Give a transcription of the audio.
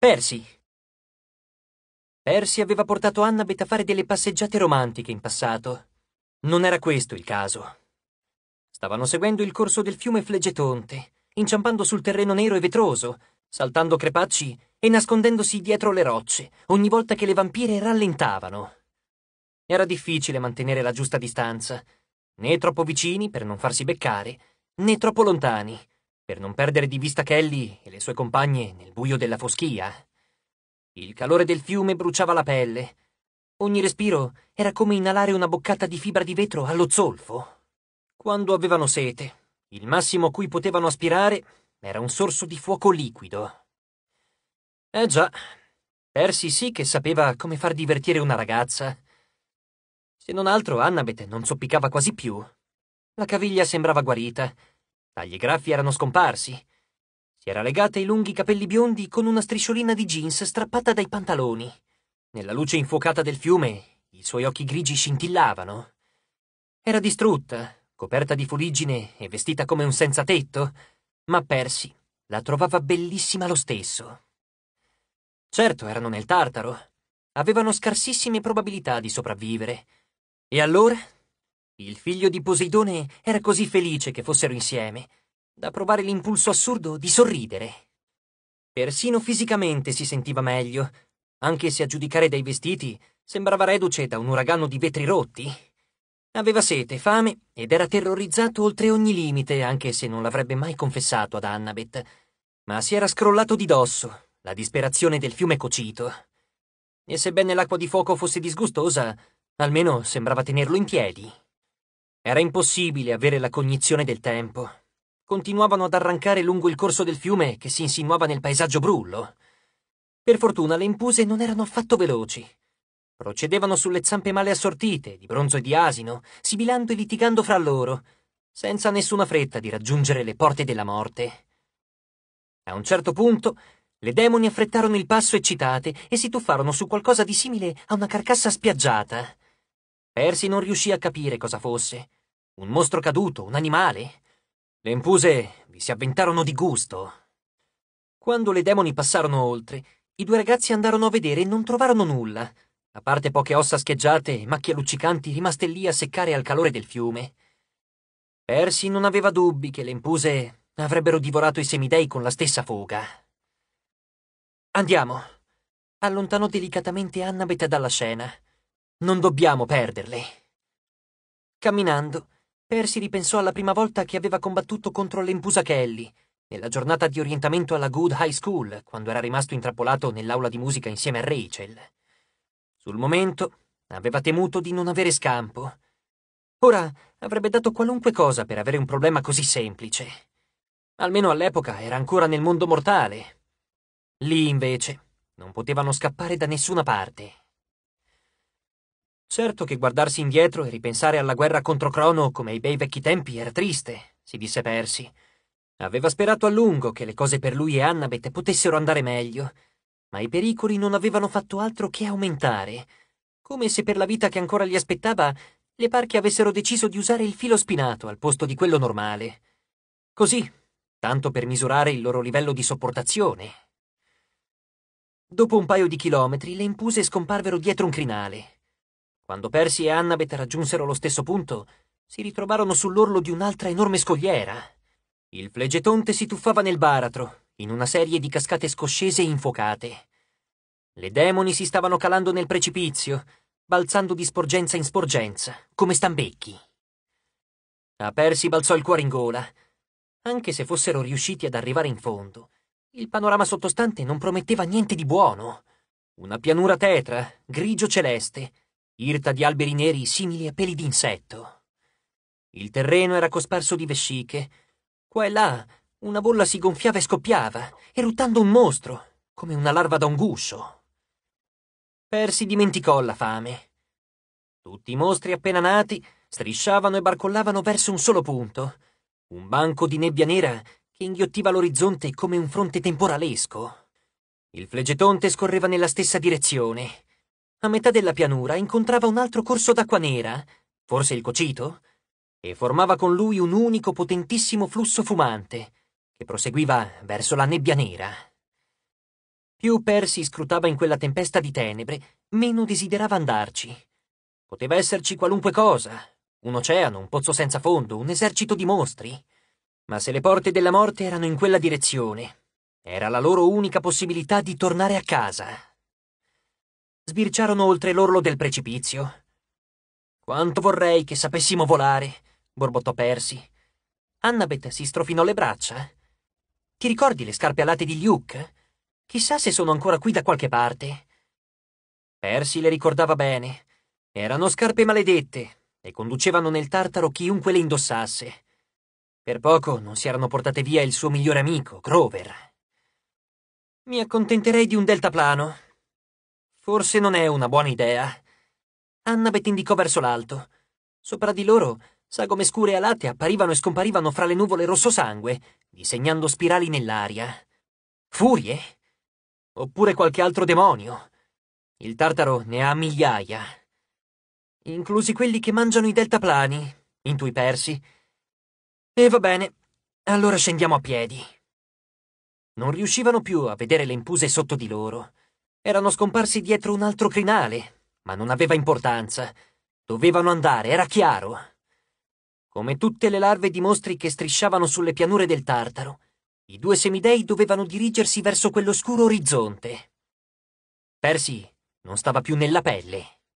Percy. Percy aveva portato Annabeth a fare delle passeggiate romantiche in passato. Non era questo il caso. Stavano seguendo il corso del fiume Flegetonte, inciampando sul terreno nero e vetroso, saltando crepacci e nascondendosi dietro le rocce ogni volta che le vampire rallentavano. Era difficile mantenere la giusta distanza, né troppo vicini per non farsi beccare, né troppo lontani per non perdere di vista Kelly e le sue compagne nel buio della foschia. Il calore del fiume bruciava la pelle. Ogni respiro era come inalare una boccata di fibra di vetro allo zolfo. Quando avevano sete, il massimo a cui potevano aspirare era un sorso di fuoco liquido. Eh già, Percy sì che sapeva come far divertire una ragazza. Se non altro, Annabeth non zoppicava quasi più. La caviglia sembrava guarita Tagli graffi erano scomparsi. Si era legata i lunghi capelli biondi con una strisciolina di jeans strappata dai pantaloni. Nella luce infuocata del fiume, i suoi occhi grigi scintillavano. Era distrutta, coperta di fuliggine e vestita come un senza tetto, ma Percy la trovava bellissima lo stesso. Certo, erano nel Tartaro. Avevano scarsissime probabilità di sopravvivere. E allora il figlio di Poseidone era così felice che fossero insieme, da provare l'impulso assurdo di sorridere. Persino fisicamente si sentiva meglio, anche se a giudicare dai vestiti sembrava reduce da un uragano di vetri rotti. Aveva sete, fame ed era terrorizzato oltre ogni limite, anche se non l'avrebbe mai confessato ad Annabeth. Ma si era scrollato di dosso, la disperazione del fiume cocito. E sebbene l'acqua di fuoco fosse disgustosa, almeno sembrava tenerlo in piedi. Era impossibile avere la cognizione del tempo. Continuavano ad arrancare lungo il corso del fiume che si insinuava nel paesaggio brullo. Per fortuna le impuse non erano affatto veloci. Procedevano sulle zampe male assortite, di bronzo e di asino, sibilando e litigando fra loro, senza nessuna fretta di raggiungere le porte della morte. A un certo punto, le demoni affrettarono il passo eccitate e si tuffarono su qualcosa di simile a una carcassa spiaggiata. Percy non riuscì a capire cosa fosse. Un mostro caduto, un animale. Le impuse vi si avventarono di gusto. Quando le demoni passarono oltre, i due ragazzi andarono a vedere e non trovarono nulla, a parte poche ossa scheggiate e macchie luccicanti rimaste lì a seccare al calore del fiume. Percy non aveva dubbi che le impuse avrebbero divorato i semidei con la stessa foga. Andiamo. Allontanò delicatamente Annabeth dalla scena. Non dobbiamo perderle. Camminando, Percy ripensò alla prima volta che aveva combattuto contro l'empusa Kelly, nella giornata di orientamento alla Good High School, quando era rimasto intrappolato nell'aula di musica insieme a Rachel. Sul momento aveva temuto di non avere scampo. Ora avrebbe dato qualunque cosa per avere un problema così semplice. Almeno all'epoca era ancora nel mondo mortale. Lì, invece, non potevano scappare da nessuna parte. Certo che guardarsi indietro e ripensare alla guerra contro Crono come ai bei vecchi tempi era triste, si disse Percy. Aveva sperato a lungo che le cose per lui e Annabeth potessero andare meglio, ma i pericoli non avevano fatto altro che aumentare, come se per la vita che ancora gli aspettava le parchi avessero deciso di usare il filo spinato al posto di quello normale. Così, tanto per misurare il loro livello di sopportazione. Dopo un paio di chilometri le impuse scomparvero dietro un crinale. Quando Percy e Annabeth raggiunsero lo stesso punto, si ritrovarono sull'orlo di un'altra enorme scogliera. Il flegetonte si tuffava nel baratro, in una serie di cascate scoscese e infuocate. Le demoni si stavano calando nel precipizio, balzando di sporgenza in sporgenza, come stambecchi. A Percy balzò il cuore in gola. Anche se fossero riusciti ad arrivare in fondo, il panorama sottostante non prometteva niente di buono. Una pianura tetra, grigio celeste, irta di alberi neri simili a peli d'insetto. Il terreno era cosparso di vesciche. Qua e là una bolla si gonfiava e scoppiava, eruttando un mostro, come una larva da un guscio. Persi dimenticò la fame. Tutti i mostri appena nati strisciavano e barcollavano verso un solo punto, un banco di nebbia nera che inghiottiva l'orizzonte come un fronte temporalesco. Il flegetonte scorreva nella stessa direzione, a metà della pianura incontrava un altro corso d'acqua nera, forse il Cocito, e formava con lui un unico potentissimo flusso fumante, che proseguiva verso la nebbia nera. Più Percy scrutava in quella tempesta di tenebre, meno desiderava andarci. Poteva esserci qualunque cosa, un oceano, un pozzo senza fondo, un esercito di mostri. Ma se le porte della morte erano in quella direzione, era la loro unica possibilità di tornare a casa. Sbirciarono oltre l'orlo del precipizio. Quanto vorrei che sapessimo volare, borbottò Percy. Annabeth si strofinò le braccia. Ti ricordi le scarpe alate di Luke? Chissà se sono ancora qui da qualche parte. Percy le ricordava bene. Erano scarpe maledette e conducevano nel tartaro chiunque le indossasse. Per poco non si erano portate via il suo migliore amico, Grover. Mi accontenterei di un deltaplano. Forse non è una buona idea. Annabeth indicò verso l'alto. Sopra di loro sagome scure alate apparivano e scomparivano fra le nuvole rossosangue, disegnando spirali nell'aria. Furie? Oppure qualche altro demonio. Il tartaro ne ha migliaia. Inclusi quelli che mangiano i deltaplani, intui Persi. E va bene, allora scendiamo a piedi. Non riuscivano più a vedere le impuse sotto di loro. Erano scomparsi dietro un altro crinale, ma non aveva importanza. Dovevano andare, era chiaro. Come tutte le larve di mostri che strisciavano sulle pianure del Tartaro, i due semidei dovevano dirigersi verso quell'oscuro orizzonte. Percy non stava più nella pelle.